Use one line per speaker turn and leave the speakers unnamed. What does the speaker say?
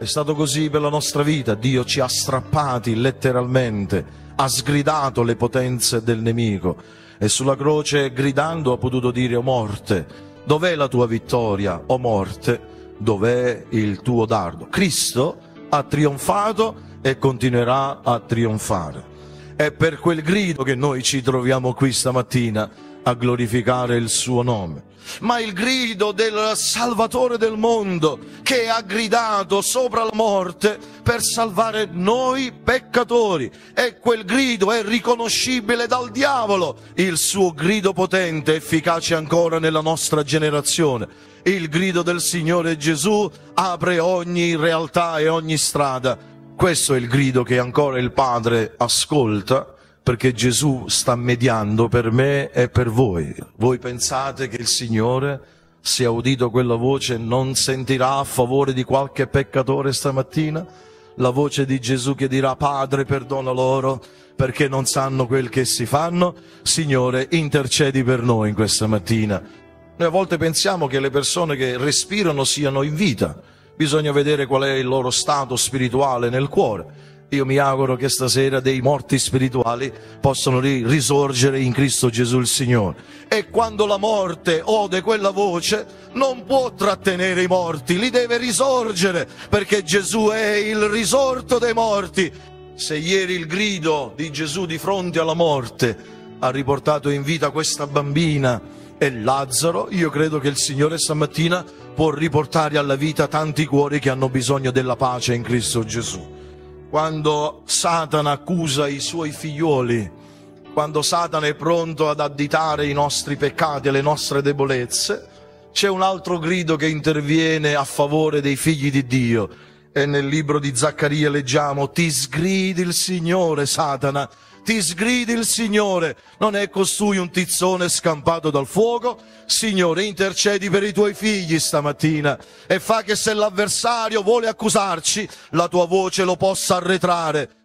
È stato così per la nostra vita, Dio ci ha strappati letteralmente, ha sgridato le potenze del nemico e sulla croce gridando ha potuto dire o morte, dov'è la tua vittoria, o morte, dov'è il tuo dardo? Cristo ha trionfato e continuerà a trionfare. È per quel grido che noi ci troviamo qui stamattina a glorificare il suo nome ma il grido del Salvatore del mondo che ha gridato sopra la morte per salvare noi peccatori. E quel grido è riconoscibile dal diavolo, il suo grido potente, efficace ancora nella nostra generazione. Il grido del Signore Gesù apre ogni realtà e ogni strada. Questo è il grido che ancora il Padre ascolta perché Gesù sta mediando per me e per voi. Voi pensate che il Signore, se ha udito quella voce, non sentirà a favore di qualche peccatore stamattina? La voce di Gesù che dirà Padre perdona loro perché non sanno quel che si fanno? Signore, intercedi per noi in questa mattina. Noi a volte pensiamo che le persone che respirano siano in vita. Bisogna vedere qual è il loro stato spirituale nel cuore io mi auguro che stasera dei morti spirituali possano risorgere in Cristo Gesù il Signore. E quando la morte ode quella voce, non può trattenere i morti, li deve risorgere, perché Gesù è il risorto dei morti. Se ieri il grido di Gesù di fronte alla morte ha riportato in vita questa bambina e Lazzaro, io credo che il Signore stamattina può riportare alla vita tanti cuori che hanno bisogno della pace in Cristo Gesù quando Satana accusa i suoi figlioli, quando Satana è pronto ad additare i nostri peccati e le nostre debolezze, c'è un altro grido che interviene a favore dei figli di Dio. E nel libro di Zaccaria leggiamo, ti sgridi il Signore, Satana, ti sgridi il Signore, non è costui un tizzone scampato dal fuoco? Signore, intercedi per i tuoi figli stamattina e fa che se l'avversario vuole accusarci, la tua voce lo possa arretrare